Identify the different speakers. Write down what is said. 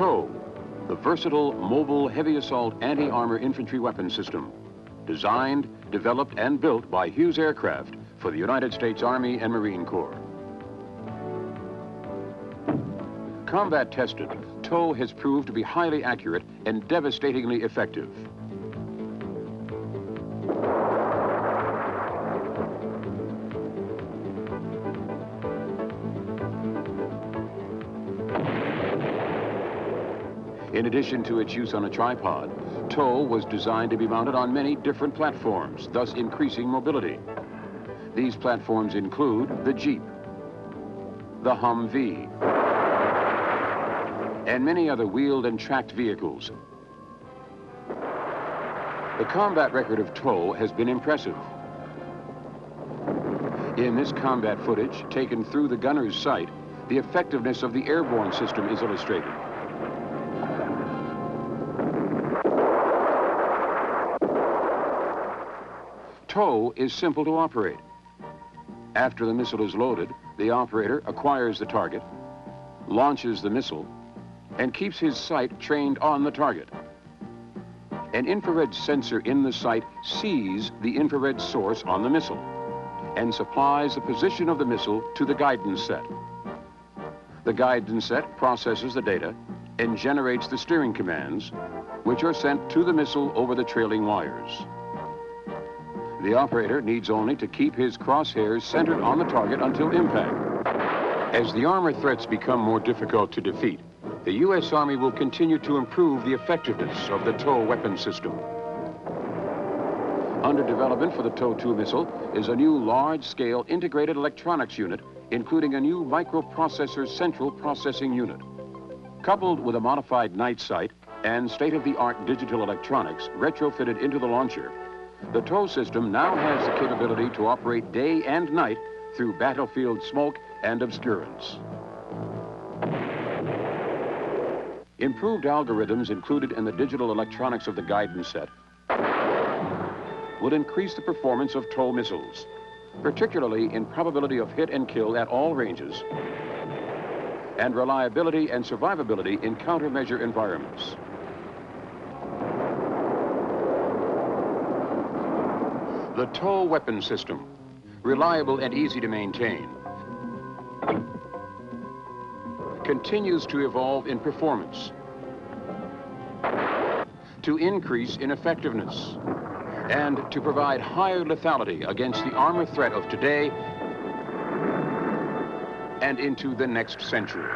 Speaker 1: TOW, the versatile mobile heavy assault anti-armor infantry weapon system. Designed, developed, and built by Hughes Aircraft for the United States Army and Marine Corps. Combat tested, TOW has proved to be highly accurate and devastatingly effective. In addition to its use on a tripod, TOW was designed to be mounted on many different platforms, thus increasing mobility. These platforms include the Jeep, the Humvee, and many other wheeled and tracked vehicles. The combat record of TOW has been impressive. In this combat footage, taken through the gunner's sight, the effectiveness of the airborne system is illustrated. TOW is simple to operate. After the missile is loaded, the operator acquires the target, launches the missile, and keeps his sight trained on the target. An infrared sensor in the sight sees the infrared source on the missile and supplies the position of the missile to the guidance set. The guidance set processes the data and generates the steering commands, which are sent to the missile over the trailing wires. The operator needs only to keep his crosshairs centered on the target until impact. As the armor threats become more difficult to defeat, the U.S. Army will continue to improve the effectiveness of the TOW weapon system. Under development for the TOW-2 missile is a new large-scale integrated electronics unit, including a new microprocessor central processing unit. Coupled with a modified night sight and state-of-the-art digital electronics retrofitted into the launcher, the TOW system now has the capability to operate day and night through battlefield smoke and obscurance. Improved algorithms included in the digital electronics of the guidance set would increase the performance of TOW missiles, particularly in probability of hit and kill at all ranges, and reliability and survivability in countermeasure environments. The TOW weapon system, reliable and easy to maintain, continues to evolve in performance, to increase in effectiveness, and to provide higher lethality against the armor threat of today and into the next century.